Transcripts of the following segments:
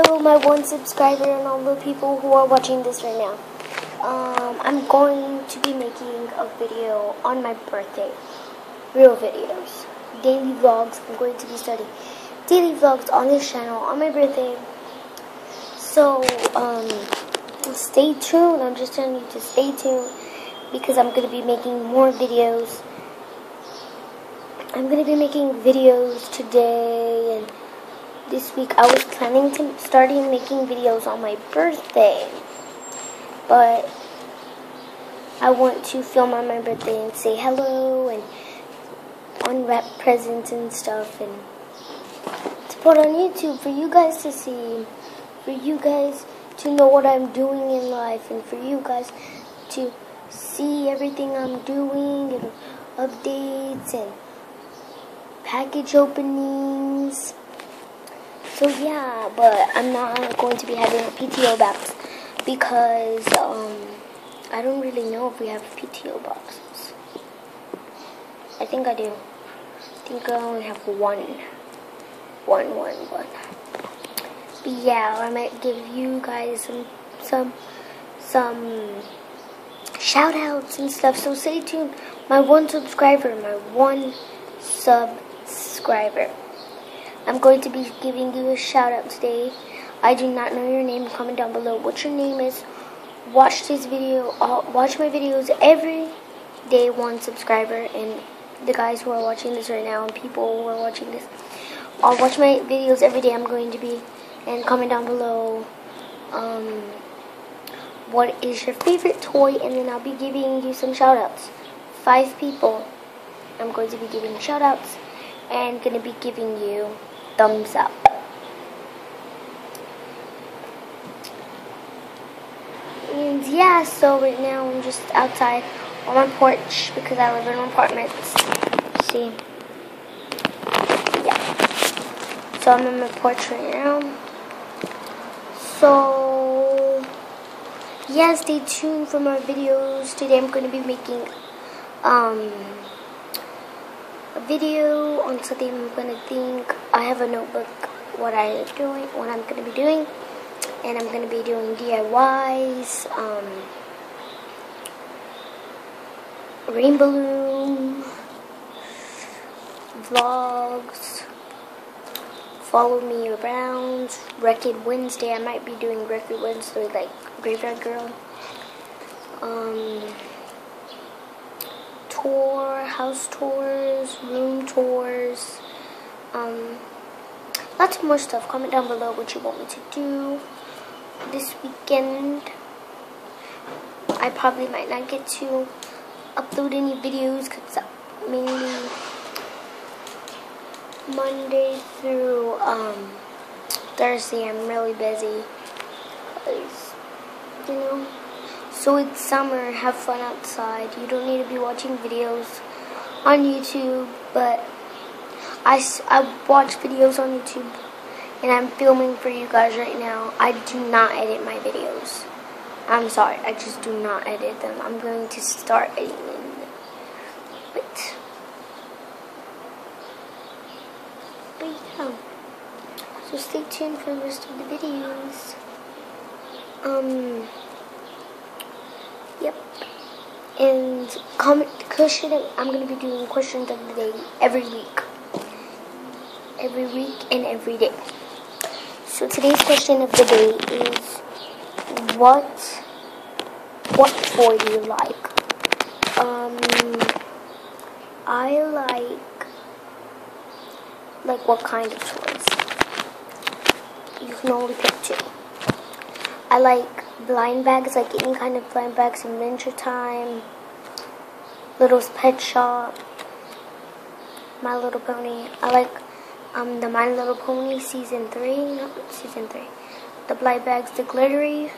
Hello, my one subscriber and all the people who are watching this right now. Um, I'm going to be making a video on my birthday. Real videos. Daily vlogs. I'm going to be starting daily vlogs on this channel on my birthday. So, um, stay tuned. I'm just telling you to stay tuned because I'm going to be making more videos. I'm going to be making videos today and this week I was planning to starting making videos on my birthday. But I want to film on my birthday and say hello and unwrap presents and stuff and to put on YouTube for you guys to see, for you guys to know what I'm doing in life and for you guys to see everything I'm doing and updates and package openings. So yeah, but I'm not going to be having a PTO box because um, I don't really know if we have PTO boxes. I think I do. I think I only have one. One, one, one. But yeah, I might give you guys some, some, some shout outs and stuff. So stay tuned. My one subscriber, my one subscriber. I'm going to be giving you a shout out today. I do not know your name. Comment down below what your name is. Watch this video. Uh, watch my videos every day. One subscriber and the guys who are watching this right now and people who are watching this. I'll watch my videos every day. I'm going to be and comment down below. Um, what is your favorite toy? And then I'll be giving you some shout outs. Five people. I'm going to be giving shout outs and going to be giving you thumbs up. And yeah, so right now I'm just outside on my porch because I live in apartments. See? Yeah. So I'm in my porch right now. So, yeah, stay tuned for more videos. Today I'm going to be making, um, a video on something I'm going to think. I have a notebook what I doing, what I'm going to be doing. And I'm going to be doing DIYs, um, balloon, vlogs, follow me around, Record Wednesday. I might be doing Record Wednesday like Graveyard Girl. Um, tour, house tours, room tours, um, lots more stuff. Comment down below what you want me to do this weekend. I probably might not get to upload any videos because mainly Monday through um, Thursday I'm really busy. You know. So it's summer, have fun outside. You don't need to be watching videos on YouTube, but I, I watch videos on YouTube and I'm filming for you guys right now. I do not edit my videos. I'm sorry, I just do not edit them. I'm going to start editing them. But, but yeah. So stay tuned for the rest of the videos. Um, Yep. And comment question. I'm gonna be doing questions of the day every week. Every week and every day. So today's question of the day is what what toy do you like? Um I like like what kind of toys? You can only pick two. I like blind bags, like any kind of blind bags in Adventure Time, Littlest Pet Shop, My Little Pony. I like um, the My Little Pony season three, no, season three. The blind bags, the glittery,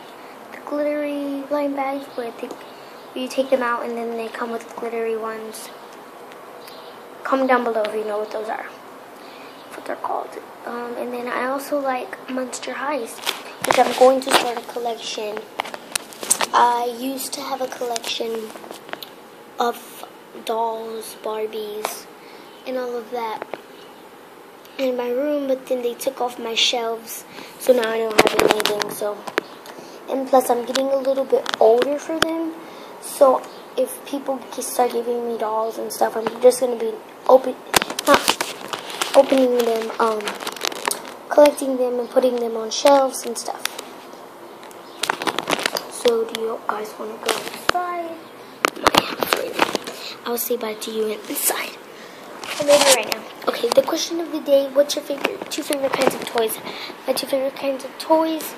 the glittery blind bags where they, you take them out and then they come with glittery ones. Comment down below if you know what those are, what they're called. Um, and then I also like Monster Highs which I'm going to start a collection. I used to have a collection of dolls, Barbies, and all of that. In my room, but then they took off my shelves, so now I don't have anything. So, and plus I'm getting a little bit older for them, so if people start giving me dolls and stuff, I'm just gonna be open, not opening them, um, collecting them and putting them on shelves and stuff. So do you guys want to go inside? I'll say bye to you inside. Maybe right now. Okay, the question of the day, what's your favorite two favorite kinds of toys? My two favorite kinds of toys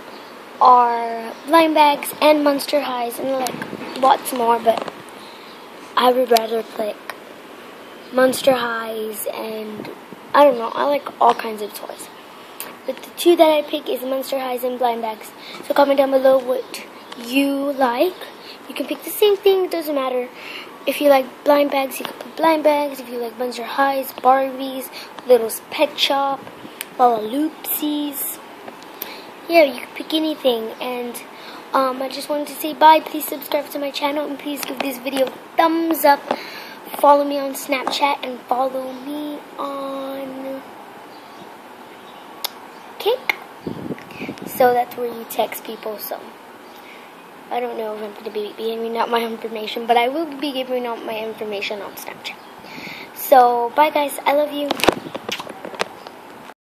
are blind bags and monster highs and like lots more, but I would rather pick monster highs and I don't know, I like all kinds of toys. But the two that I pick is monster highs and blind bags. So comment down below what you like. You can pick the same thing, it doesn't matter. If you like blind bags, you can put blind bags. If you like Monster Highs, Barbies, Littlest Pet Shop, Loopsies. Yeah, you can pick anything. And um, I just wanted to say bye. Please subscribe to my channel and please give this video a thumbs up. Follow me on Snapchat and follow me on Kik. So that's where you text people. So. I don't know if I'm going to be giving out my information, but I will be giving out my information on Snapchat. So, bye guys. I love you.